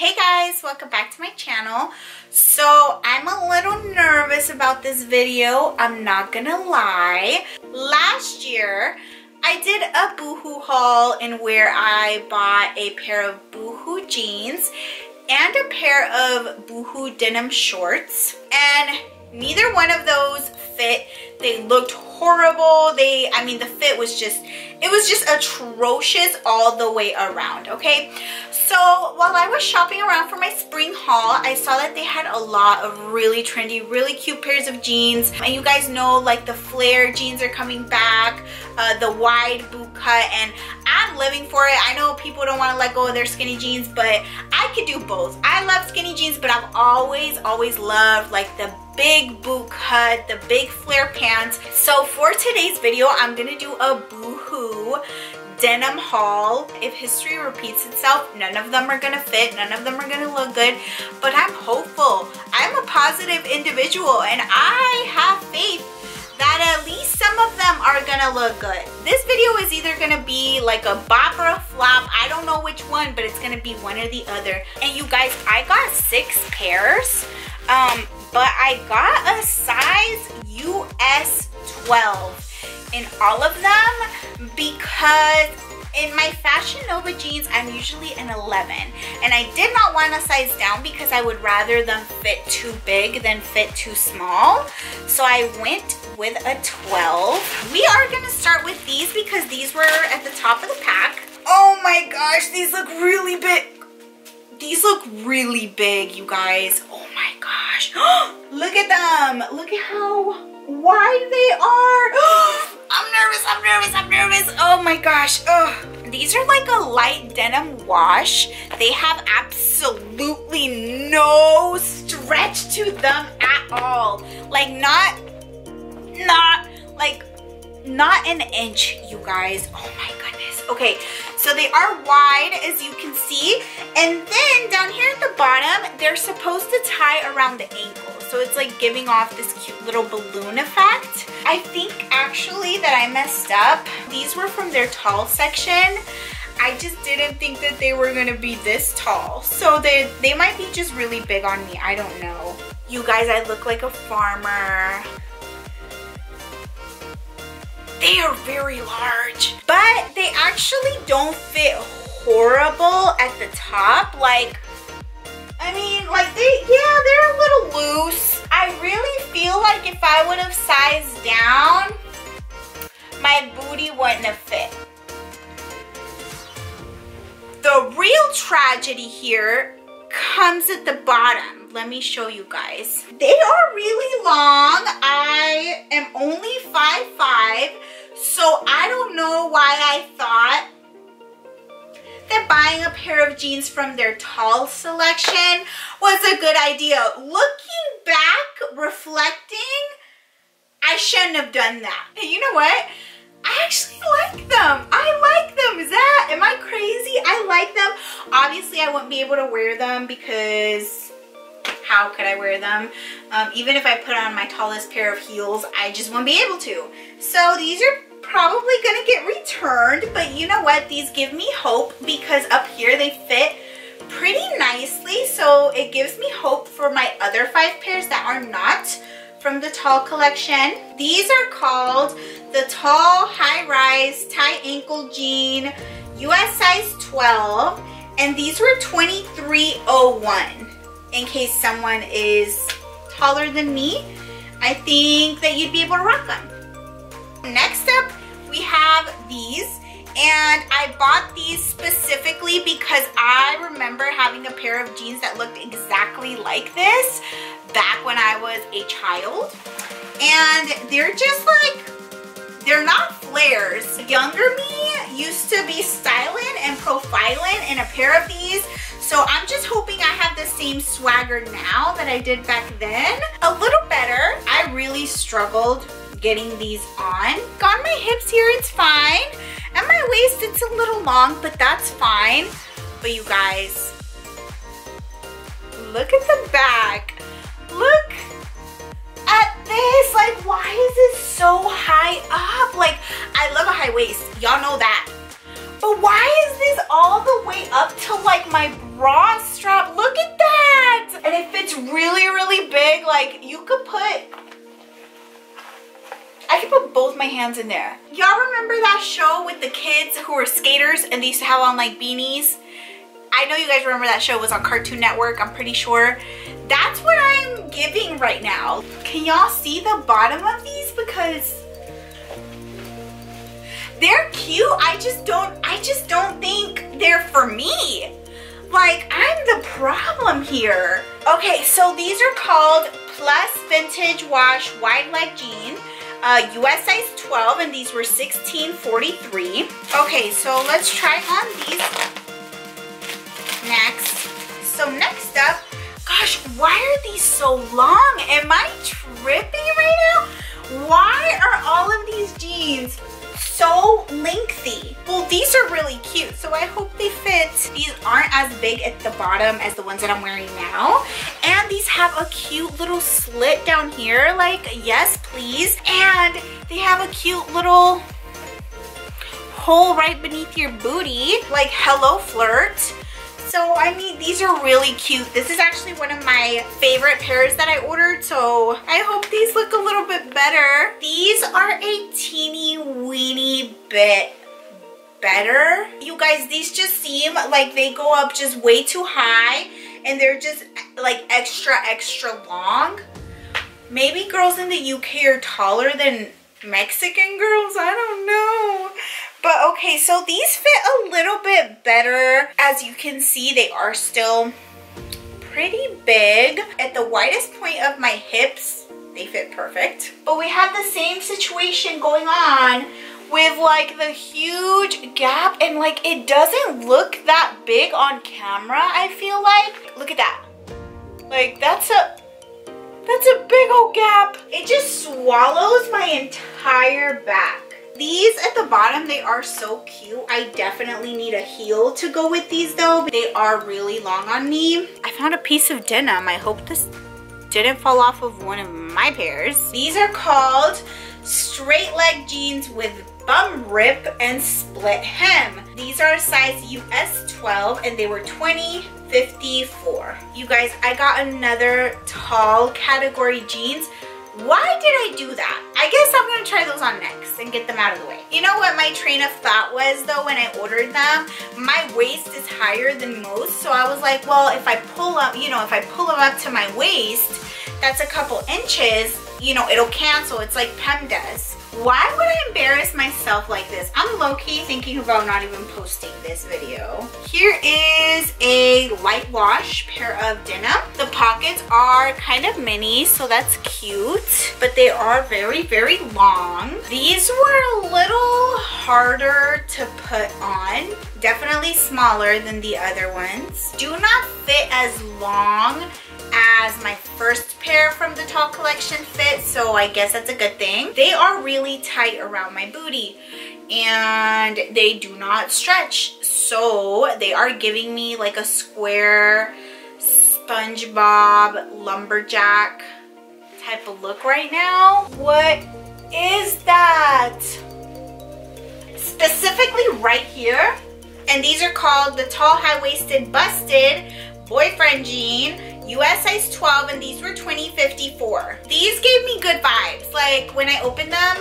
Hey guys, welcome back to my channel. So I'm a little nervous about this video, I'm not gonna lie. Last year, I did a Boohoo haul in where I bought a pair of Boohoo jeans and a pair of Boohoo denim shorts. And neither one of those fit. They looked horrible. They, I mean, the fit was just, it was just atrocious all the way around, okay? So while I was shopping around for my spring haul, I saw that they had a lot of really trendy, really cute pairs of jeans. And you guys know like the flare jeans are coming back, uh, the wide boot cut, and I'm living for it. I know people don't want to let go of their skinny jeans, but I could do both. I love skinny jeans, but I've always, always loved like the big boot cut, the big flare pants. So for today's video, I'm gonna do a Boohoo denim haul. If history repeats itself, none of them are gonna fit, none of them are gonna look good, but I'm hopeful. I'm a positive individual and I have faith that at least some of them are gonna look good. This video is either gonna be like a bop or a flop. I don't know which one, but it's gonna be one or the other. And you guys, I got six pairs, um, but I got a size US 12 in all of them because in my Fashion Nova jeans, I'm usually an 11. And I did not want to size down because I would rather them fit too big than fit too small. So I went with a 12. We are going to start with these because these were at the top of the pack. Oh my gosh, these look really big. These look really big, you guys. Gosh. look at them. Look at how wide they are. I'm nervous, I'm nervous, I'm nervous. Oh my gosh. Oh, these are like a light denim wash. They have absolutely no stretch to them at all. Like not, not like not an inch, you guys. Oh my goodness. Okay, so they are wide as you can see. And then down here at the bottom, they're supposed to tie around the ankle. So it's like giving off this cute little balloon effect. I think actually that I messed up. These were from their tall section. I just didn't think that they were gonna be this tall. So they, they might be just really big on me, I don't know. You guys, I look like a farmer. They are very large, but they actually don't fit horrible at the top. Like, I mean, like they, yeah, they're a little loose. I really feel like if I would have sized down, my booty wouldn't have fit. The real tragedy here comes at the bottom. Let me show you guys. They are really long. I am only 5'5", so I don't know why I thought that buying a pair of jeans from their tall selection was a good idea. Looking back, reflecting, I shouldn't have done that. And you know what? I actually like them. I like them. Is that, am I crazy? I like them. Obviously, I wouldn't be able to wear them because how could I wear them? Um, even if I put on my tallest pair of heels, I just wouldn't be able to. So these are probably gonna get returned, but you know what? These give me hope because up here they fit pretty nicely. So it gives me hope for my other five pairs that are not from the tall collection. These are called the tall high rise tie ankle jean US size 12 and these were 2301 in case someone is taller than me. I think that you'd be able to rock them. Next up, we have these. And I bought these specifically because I remember having a pair of jeans that looked exactly like this back when I was a child. And they're just like, they're not flares. Younger me used to be styling and profiling in a pair of these. So I'm just hoping I have the same swagger now that I did back then. A little better. I really struggled getting these on. Got my hips here, it's fine. And my waist, it's a little long, but that's fine. But you guys, look at the back. Look at this. Like, why is this so high up? Like, I love a high waist. Y'all know that. But why is this all the way up to like my bra strap. Look at that! And it fits really, really big. Like, you could put I could put both my hands in there. Y'all remember that show with the kids who were skaters and they used to have on like beanies? I know you guys remember that show was on Cartoon Network, I'm pretty sure. That's what I'm giving right now. Can y'all see the bottom of these? Because they're cute. I just don't, I just don't think they're for me. Like, I'm the problem here. Okay, so these are called Plus Vintage Wash Wide Leg Jean uh, US size 12 and these were 16.43. Okay, so let's try on these next. So next up, gosh, why are these so long? Am I tripping right now? Why are all of these jeans so lengthy. Well, these are really cute, so I hope they fit. These aren't as big at the bottom as the ones that I'm wearing now. And these have a cute little slit down here, like, yes, please. And they have a cute little hole right beneath your booty, like hello flirt. So, I mean, these are really cute. This is actually one of my favorite pairs that I ordered, so I hope these look a little bit better. These are a teeny weeny bit better. You guys, these just seem like they go up just way too high and they're just like extra, extra long. Maybe girls in the UK are taller than Mexican girls, I don't know. But okay, so these fit a little bit better. As you can see, they are still pretty big. At the widest point of my hips, they fit perfect. But we have the same situation going on with like the huge gap and like it doesn't look that big on camera, I feel like. Look at that. Like that's a, that's a big old gap. It just swallows my entire back. These at the bottom, they are so cute. I definitely need a heel to go with these though. They are really long on me. I found a piece of denim. I hope this didn't fall off of one of my pairs. These are called straight leg jeans with bum rip and split hem. These are a size US 12 and they were 20 54. You guys, I got another tall category jeans why did I do that? I guess I'm gonna try those on next and get them out of the way. You know what my train of thought was though when I ordered them? My waist is higher than most, so I was like, well, if I pull up, you know, if I pull them up to my waist, that's a couple inches, you know, it'll cancel. It's like Pem does. Why would I embarrass myself like this? I'm low-key thinking about not even posting this video. Here is a light wash pair of denim. The pockets are kind of mini, so that's cute. But they are very, very long. These were a little harder to put on. Definitely smaller than the other ones. Do not fit as long as my first pair from the tall collection fit so I guess that's a good thing. They are really tight around my booty and they do not stretch so they are giving me like a square SpongeBob lumberjack type of look right now. What is that? Specifically right here and these are called the tall high-waisted busted boyfriend jean US size 12 and these were 2054. These gave me good vibes. Like when I opened them,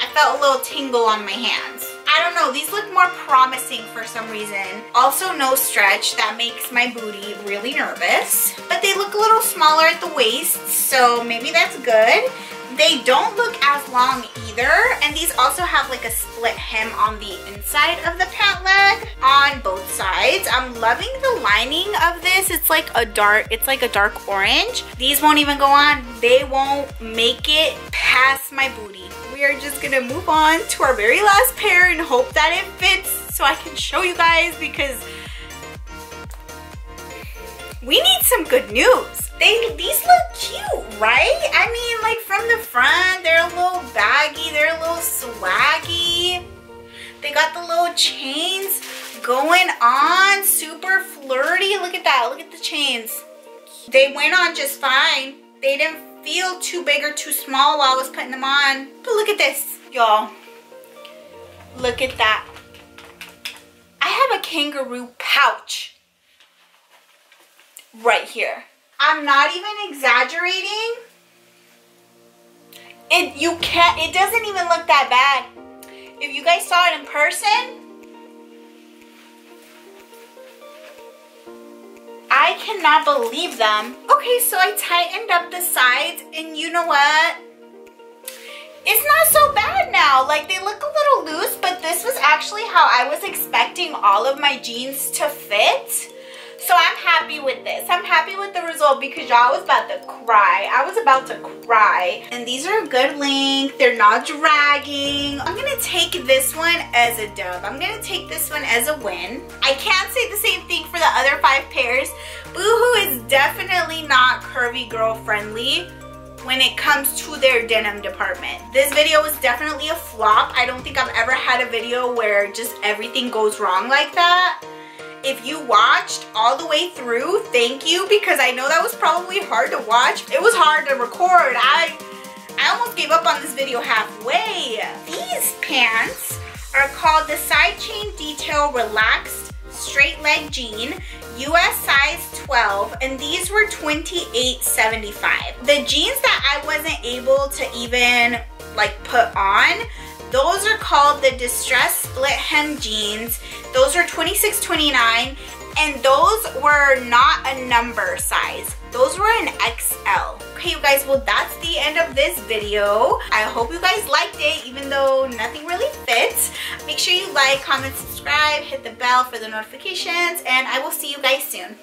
I felt a little tingle on my hands. I don't know, these look more promising for some reason. Also no stretch, that makes my booty really nervous. But they look a little smaller at the waist, so maybe that's good. They don't look as long either. And these also have like a split hem on the inside of the pant leg on both I'm loving the lining of this. It's like a dark, it's like a dark orange. These won't even go on. They won't make it past my booty. We are just gonna move on to our very last pair and hope that it fits so I can show you guys because we need some good news. They, these look cute, right? I mean, like from the front, they're a little baggy, they're a little swaggy. They got the little chains going on, super flirty. Look at that, look at the chains. They went on just fine. They didn't feel too big or too small while I was putting them on. But look at this, y'all. Look at that. I have a kangaroo pouch right here. I'm not even exaggerating. it you can't it doesn't even look that bad if you guys saw it in person I cannot believe them. Okay so I tightened up the sides and you know what? It's not so bad now. Like they look a little loose but this was actually how I was expecting all of my jeans to fit so I'm happy with this. I'm happy with the result because y'all was about to cry. I was about to cry. And these are a good length. They're not dragging. I'm going to take this one as a dub. I'm going to take this one as a win. I can't say the same thing for the other five pairs. Boohoo is definitely not curvy girl friendly when it comes to their denim department. This video was definitely a flop. I don't think I've ever had a video where just everything goes wrong like that if you watched all the way through, thank you because I know that was probably hard to watch. It was hard to record. I, I almost gave up on this video halfway. These pants are called the Side Chain Detail Relaxed Straight Leg Jean, US size 12, and these were $28.75. The jeans that I wasn't able to even like put on those are called the Distress Split Hem Jeans. Those are $26.29 and those were not a number size. Those were an XL. Okay, you guys, well, that's the end of this video. I hope you guys liked it, even though nothing really fits. Make sure you like, comment, subscribe, hit the bell for the notifications, and I will see you guys soon.